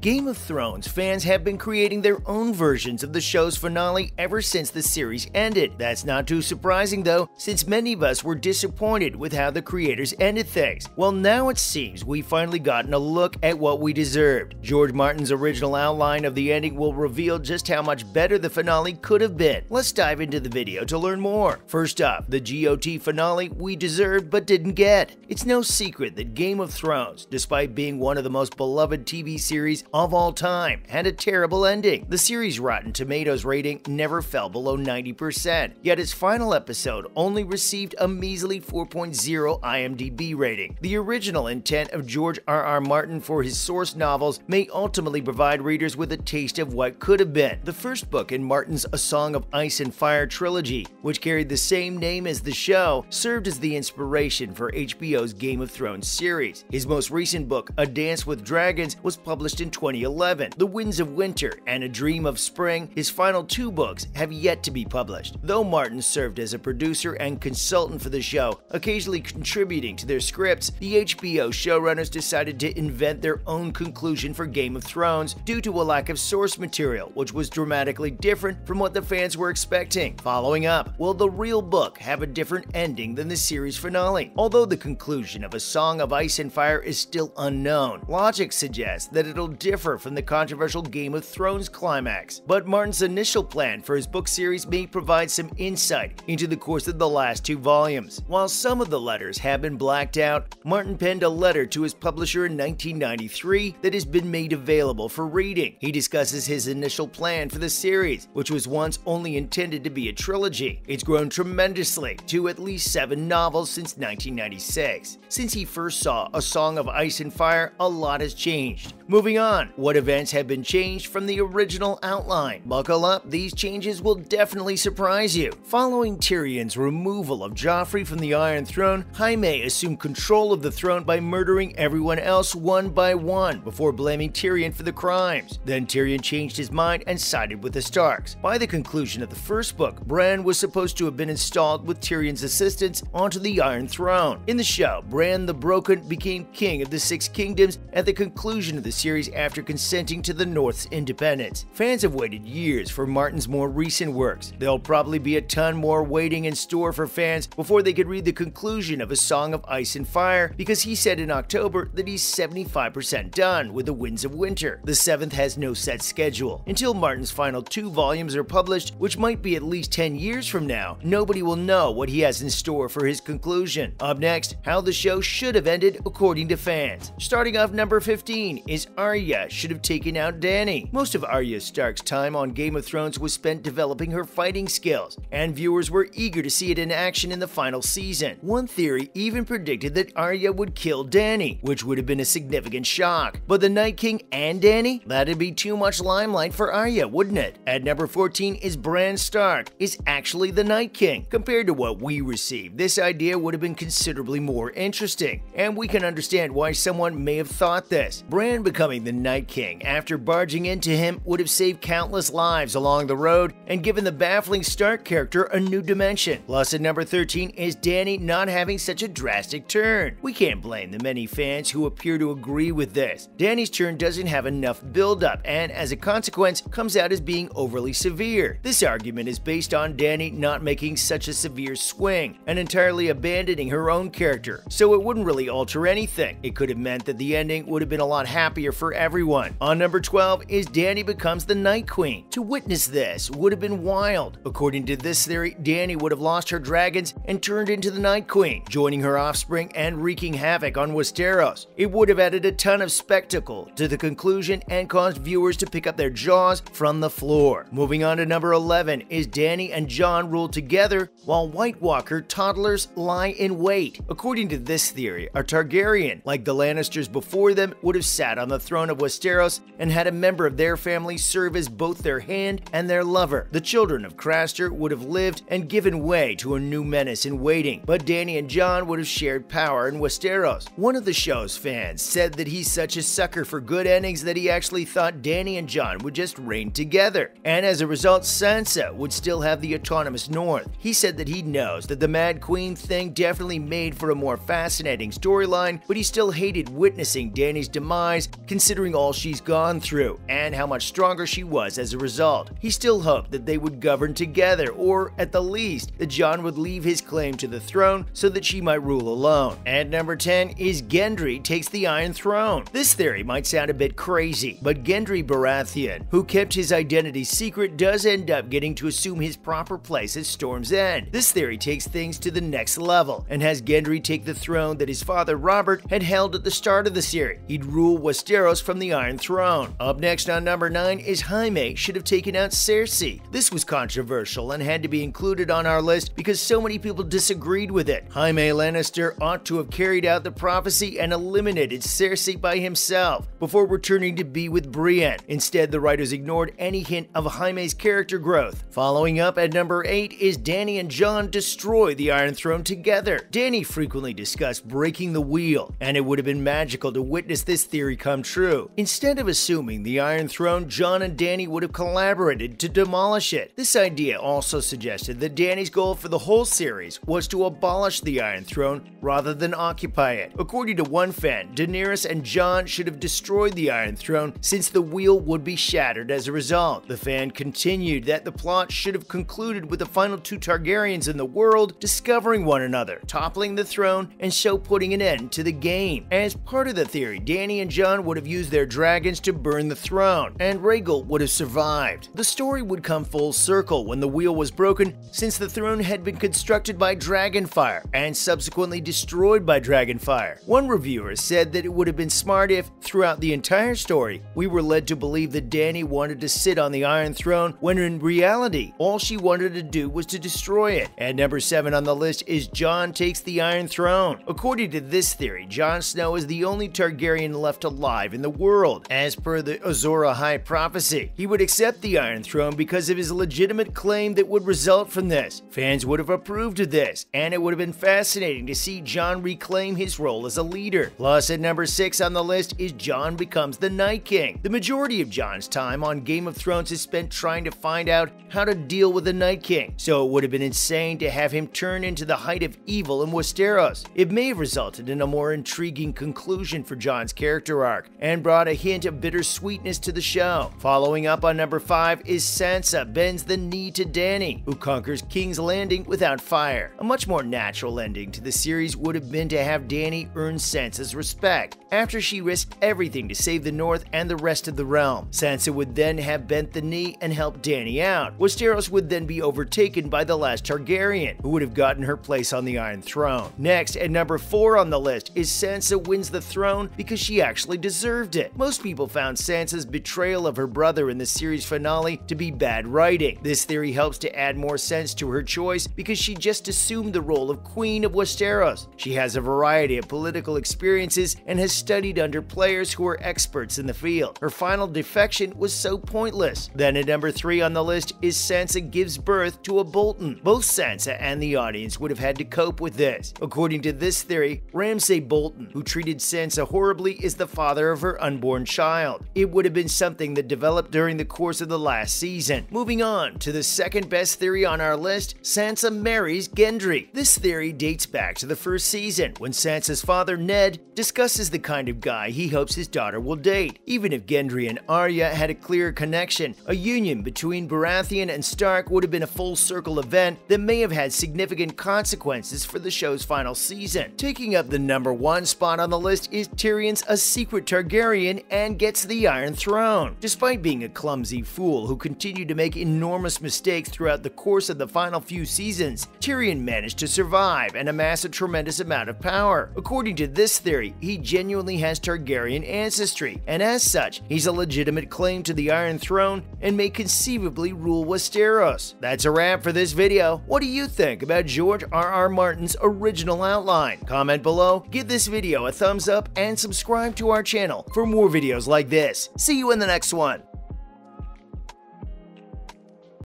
Game of Thrones fans have been creating their own versions of the show's finale ever since the series ended. That's not too surprising though, since many of us were disappointed with how the creators ended things. Well, now it seems we've finally gotten a look at what we deserved. George Martin's original outline of the ending will reveal just how much better the finale could have been. Let's dive into the video to learn more. First up, the GOT finale we deserved but didn't get. It's no secret that Game of Thrones, despite being one of the most beloved TV series of all time, had a terrible ending. The series' Rotten Tomatoes rating never fell below 90%, yet its final episode only received a measly 4.0 IMDb rating. The original intent of George R. R. Martin for his source novels may ultimately provide readers with a taste of what could have been. The first book in Martin's A Song of Ice and Fire trilogy, which carried the same name as the show, served as the inspiration for HBO's Game of Thrones series. His most recent book, A Dance with Dragons, was published in 2011. The Winds of Winter and A Dream of Spring, his final two books, have yet to be published. Though Martin served as a producer and consultant for the show, occasionally contributing to their scripts, the HBO showrunners decided to invent their own conclusion for Game of Thrones due to a lack of source material, which was dramatically different from what the fans were expecting. Following up, will the real book have a different ending than the series finale? Although the conclusion of A Song of Ice and Fire is still unknown, logic suggests that it'll differ from the controversial Game of Thrones climax. But Martin's initial plan for his book series may provide some insight into the course of the last two volumes. While some of the letters have been blacked out, Martin penned a letter to his publisher in 1993 that has been made available for reading. He discusses his initial plan for the series, which was once only intended to be a trilogy. It's grown tremendously to at least seven novels since 1996. Since he first saw A Song of Ice and Fire, a lot has changed. Moving on, what events have been changed from the original outline? Buckle up, these changes will definitely surprise you. Following Tyrion's removal of Joffrey from the Iron Throne, Jaime assumed control of the throne by murdering everyone else one by one before blaming Tyrion for the crimes. Then Tyrion changed his mind and sided with the Starks. By the conclusion of the first book, Bran was supposed to have been installed with Tyrion's assistance onto the Iron Throne. In the show, Bran the Broken became king of the Six Kingdoms at the conclusion of the series after consenting to the North's independence. Fans have waited years for Martin's more recent works. There'll probably be a ton more waiting in store for fans before they could read the conclusion of A Song of Ice and Fire because he said in October that he's 75% done with The Winds of Winter. The seventh has no set schedule. Until Martin's final two volumes are published, which might be at least 10 years from now, nobody will know what he has in store for his conclusion. Up next, how the show should have ended according to fans. Starting off number 15 is Arya should have taken out Danny. Most of Arya Stark's time on Game of Thrones was spent developing her fighting skills, and viewers were eager to see it in action in the final season. One theory even predicted that Arya would kill Danny, which would have been a significant shock. But the Night King and Danny? That'd be too much limelight for Arya, wouldn't it? At number 14 is Bran Stark is actually the Night King. Compared to what we received, this idea would have been considerably more interesting, and we can understand why someone may have thought this. Bran becoming the Night King after warging into him would have saved countless lives along the road and given the baffling Stark character a new dimension. Plus, at number 13 is Danny not having such a drastic turn. We can't blame the many fans who appear to agree with this. Danny's turn doesn't have enough build-up and, as a consequence, comes out as being overly severe. This argument is based on Danny not making such a severe swing and entirely abandoning her own character, so it wouldn't really alter anything. It could have meant that the ending would have been a lot happier for everyone. On number 12 is Danny becomes the Night Queen. To witness this would have been wild. According to this theory, Danny would have lost her dragons and turned into the Night Queen, joining her offspring and wreaking havoc on Westeros. It would have added a ton of spectacle to the conclusion and caused viewers to pick up their jaws from the floor. Moving on to number 11 is Danny and Jon rule together while White Walker toddlers lie in wait. According to this theory, a Targaryen, like the Lannisters before them, would have sat on the throne of Westeros and had a member of their family serve as both their hand and their lover. The children of Craster would have lived and given way to a new menace in waiting, but Danny and Jon would have shared power in Westeros. One of the show's fans said that he's such a sucker for good endings that he actually thought Danny and Jon would just reign together, and as a result, Sansa would still have the autonomous North. He said that he knows that the Mad Queen thing definitely made for a more fascinating storyline, but he still hated witnessing Danny's demise considering all she's gone through and how much stronger she was as a result. He still hoped that they would govern together, or at the least, that Jon would leave his claim to the throne so that she might rule alone. And number 10 is Gendry takes the Iron Throne. This theory might sound a bit crazy, but Gendry Baratheon, who kept his identity secret, does end up getting to assume his proper place at Storm's End. This theory takes things to the next level and has Gendry take the throne that his father Robert had held at the start of the series. He'd rule Westeros from the Iron Throne. Up next on number 9 is Jaime should have taken out Cersei. This was controversial and had to be included on our list because so many people disagreed with it. Jaime Lannister ought to have carried out the prophecy and eliminated Cersei by himself before returning to be with Brienne. Instead, the writers ignored any hint of Jaime's character growth. Following up at number 8 is Danny and Jon destroy the Iron Throne together. Danny frequently discussed breaking the wheel, and it would have been magical to witness this theory come true. Instead of assuming the Iron Throne, Jon and Danny would have collaborated to demolish it. This idea also suggested that Danny's goal for the whole series was to abolish the Iron Throne rather than occupy it. According to one fan, Daenerys and Jon should have destroyed the Iron Throne since the wheel would be shattered as a result. The fan continued that the plot should have concluded with the final two Targaryens in the world discovering one another, toppling the throne, and so putting an end to the game. As part of the theory, Danny and Jon would have used their dragons to burn the throne, and Rhaegal would have survived. The story would come full circle when the wheel was broken, since the throne had been constructed by dragonfire and subsequently destroyed by dragonfire. One reviewer said that it would have been smart if, throughout the entire story, we were led to believe that Dany wanted to sit on the Iron Throne when in reality, all she wanted to do was to destroy it. At number 7 on the list is Jon takes the Iron Throne. According to this theory, Jon Snow is the only Targaryen left alive in the world. As per the Azor Ahai prophecy, he would accept the Iron Throne because of his legitimate claim that would result from this. Fans would have approved of this, and it would have been fascinating to see Jon reclaim his role as a leader. Plus, at number 6 on the list is Jon becomes the Night King. The majority of Jon's time on Game of Thrones is spent trying to find out how to deal with the Night King, so it would have been insane to have him turn into the height of evil in Westeros. It may have resulted in a more intriguing conclusion for Jon's character arc, and brought a hint of bittersweetness to the show. Following up on number 5 is Sansa bends the knee to Dany, who conquers King's Landing without fire. A much more natural ending to the series would have been to have Dany earn Sansa's respect, after she risked everything to save the North and the rest of the realm. Sansa would then have bent the knee and helped Dany out. Westeros would then be overtaken by the last Targaryen, who would have gotten her place on the Iron Throne. Next, at number 4 on the list, is Sansa wins the throne because she actually deserved it. Most people found Sansa's betrayal of her brother in the series finale to be bad writing. This theory helps to add more sense to her choice because she just assumed the role of Queen of Westeros. She has a variety of political experiences and has studied under players who are experts in the field. Her final defection was so pointless. Then at number 3 on the list is Sansa gives birth to a Bolton. Both Sansa and the audience would have had to cope with this. According to this theory, Ramsay Bolton, who treated Sansa horribly, is the father of her unborn child. It would have been something that developed during the course of the last season. Moving on to the second best theory on our list, Sansa marries Gendry. This theory dates back to the first season, when Sansa's father, Ned, discusses the kind of guy he hopes his daughter will date. Even if Gendry and Arya had a clear connection, a union between Baratheon and Stark would have been a full circle event that may have had significant consequences for the show's final season. Taking up the number one spot on the list is Tyrion's a secret and gets the Iron Throne. Despite being a clumsy fool who continued to make enormous mistakes throughout the course of the final few seasons, Tyrion managed to survive and amass a tremendous amount of power. According to this theory, he genuinely has Targaryen ancestry, and as such, he's a legitimate claim to the Iron Throne and may conceivably rule Westeros. That's a wrap for this video. What do you think about George R. R. Martin's original outline? Comment below, give this video a thumbs up, and subscribe to our channel for more videos like this. See you in the next one.